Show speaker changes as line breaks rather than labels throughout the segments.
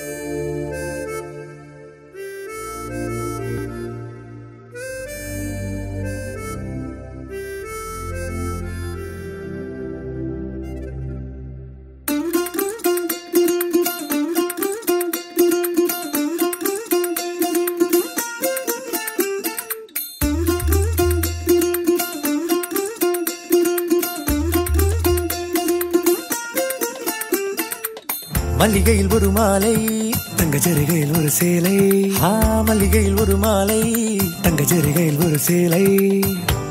Música மல்லிகையில் ஒரு மாலை.
தங்க ஜரிகையில் ஒரு சேலை.
ஆ மல்லிகையில் ஒரு மாலை.
தங்க ஜரிகையில் ஒரு சேலை.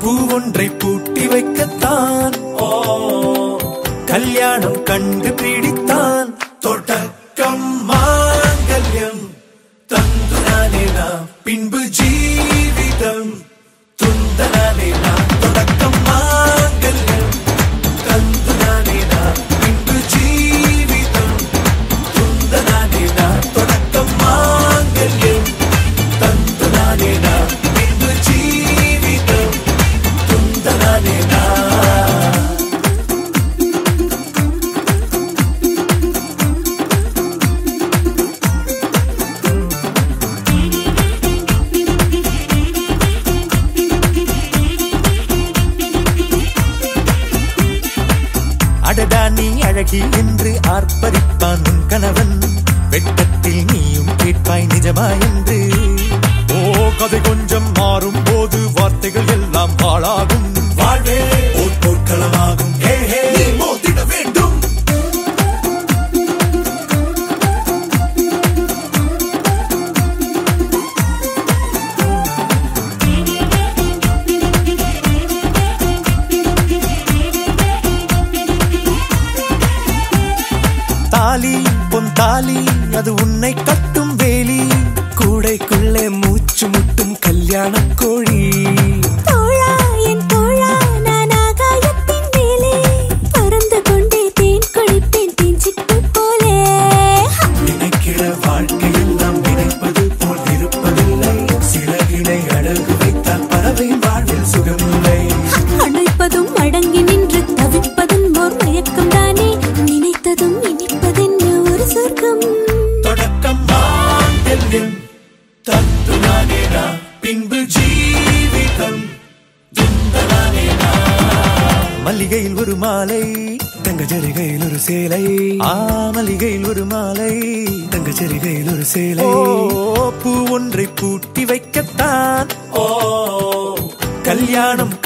பூ ஒன்றை பூட்டி வைக்கத்தான். கல்யாணம் கண்டு நீ அழகி என்று ஆர்ப்பரிப்பான் உன் கணவன். வெட்டத்தில் நீயும் கேட்பாய் நிஜமா என்று. தாலி பொன் தாலி அது உன்னை கட்டும் வேலி.
கூடைக்குள்ளே மூச்சு முட்டும் கல்யாண கோழி.
வாழ்க்கையெல்லாம் நினைப்பது போல் இருப்பதில்லை. சிறகினை அழகு தத்துனானேனா பின்பு ஜீவிதம். துந்தனானேனா மல்லிகையில் ஒரு மாலை
தங்க ஜரிகையில் ஒரு சேலை.
ஆ மல்லிகையில் ஒரு மாலை
தங்க ஜரிகையில் ஒரு சேலை.
பூ ஒன்றை பூட்டி வைக்கத்தான். ஓ கல்யாணம்